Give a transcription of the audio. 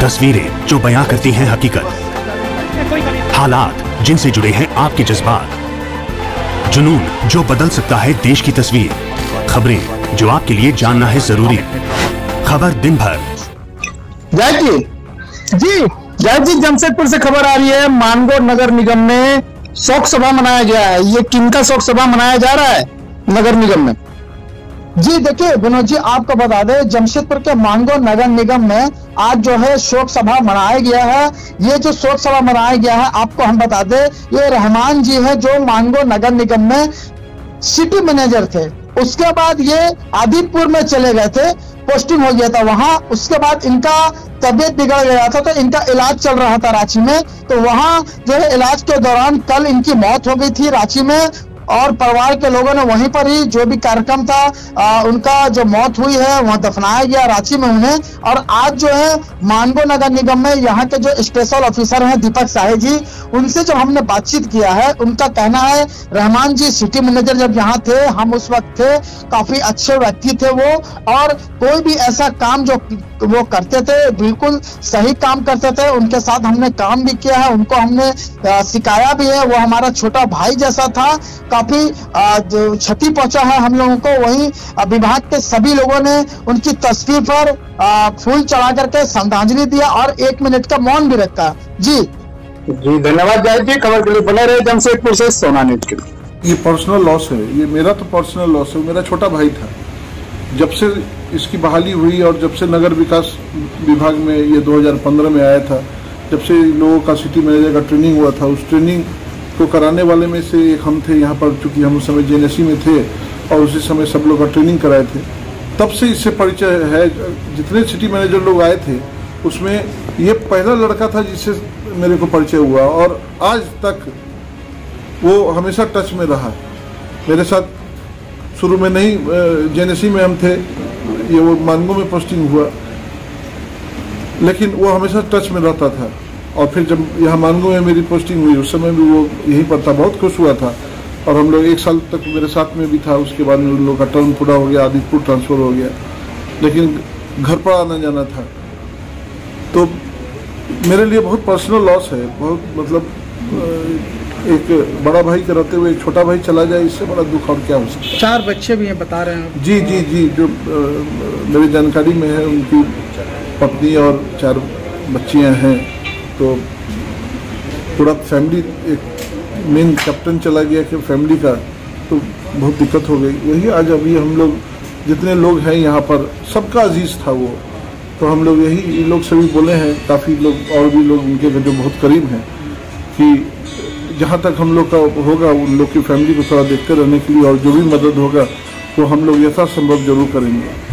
तस्वीरें जो बयां करती हैं हकीकत। हालात जिनसे जुड़े हैं आपके जज्बात। जुनून जो बदल सकता है देश की तस्वीर। खबरें जो आपके लिए जानना है ज़रूरी। खबर दिन भर। जी। जी जी, जमशेदपुर से खबर आ रही है। मानगो नगर निगम में शोक सभा मनाया गया है। ये किनका शोक सभा मनाया जा रहा है नगर निगम में? जी, देखिए, विनोद जी आपको बता दें, जमशेदपुर के मांगो नगर निगम में आज जो है शोक सभा मनाया गया है। ये जो शोक सभा मनाया गया है, आपको हम बता दें, ये रहमान जी है जो मांगो नगर निगम में सिटी मैनेजर थे। उसके बाद ये आदिपुर में चले गए थे, पोस्टिंग हो गया था वहाँ। उसके बाद इनका तबियत बिगड़ गया था तो इनका इलाज चल रहा था रांची में। तो वहाँ जो है इलाज के दौरान कल इनकी मौत हो गई थी रांची में। और परिवार के लोगों ने वहीं पर ही जो भी कार्यक्रम था आ, उनका जो मौत हुई है वहाँ दफनाया गया रांची में उन्हें। और आज जो है मानगो नगर निगम में यहाँ के जो स्पेशल ऑफिसर हैं दीपक साहे जी उनसे जब हमने बातचीत किया है उनका कहना है रहमान जी सिटी मैनेजर जब यहाँ थे हम उस वक्त थे काफ़ी अच्छे व्यक्ति थे वो और कोई भी ऐसा काम जो वो करते थे बिल्कुल सही काम करते थे उनके साथ हमने काम भी किया है उनको हमने सिखाया भी है वो हमारा छोटा भाई जैसा था काफ़ी क्षति पहुँचा है हम लोगों को वही विभाग के सभी लोगों ने उनकी तस्वीर पर फूल चढ़ा करके श्रद्धांजलि दिया और एक मिनट का मौन भी रखा। जी। जी धन्यवाद जय जी। खबर के लिए बने रहे जमशेदपुर से सोना न्यूज़ के लिए। ये पर्सनल लॉस है। ये मेरा तो पर्सनल लॉस है। मेरा छोटा भाई था। जब से इसकी बहाली हुई और जब से नगर विकास विभाग में ये 2015 में आया था जब से लोगों का सिटी मैनेजर का ट्रेनिंग हुआ था उस ट्रेनिंग को कराने वाले में से एक हम थे, यहाँ पर चूँकि हम उस समय जे में थे और उसी समय सब लोग का ट्रेनिंग कराए थे। तब से इससे परिचय है, जितने सिटी मैनेजर लोग आए थे, उसमें ये पहला लड़का था जिससे मेरे को परिचय हुआ और आज तक वो हमेशा टच में रहा। मेरे साथ शुरू में नहीं जे में हम थे, ये वो मानगो में पोस्टिंग हुआ। लेकिन वो हमेशा टच में रहता था। और फिर जब यहाँ मानगो में मेरी पोस्टिंग हुई उस समय भी वो यहीं पर था बहुत खुश हुआ था। और हम लोग एक साल तक मेरे साथ में भी था उसके बाद में उन लोग का टर्न पूरा हो गया आदिपुर ट्रांसफ़र हो गया। लेकिन घर पर आना जाना था। तो मेरे लिए बहुत पर्सनल लॉस है बहुत मतलब एक बड़ा भाई के रहते हुए एक छोटा भाई चला जाए इससे बड़ा दुख और क्या हो सकता है? चार बच्चे भी हैं बता रहे हैं जी जी जी जो मेरी जानकारी में है उनकी पत्नी और चार बच्चियाँ हैं। तो पूरा फैमिली एक मेन कैप्टन चला गया कि फैमिली का तो बहुत दिक्कत हो गई। वही आज अभी हम लोग जितने लोग हैं यहाँ पर, सबका अज़ीज़ था वो। तो हम लोग यही, ये लोग सभी बोले हैं, काफ़ी लोग और भी लोग उनके जो बहुत करीब हैं, कि जहाँ तक हम लोग का होगा, उन लोग की फैमिली को थोड़ा देखते रहने के लिए और जो भी मदद होगा तो हम लोग यथासंभव ज़रूर करेंगे।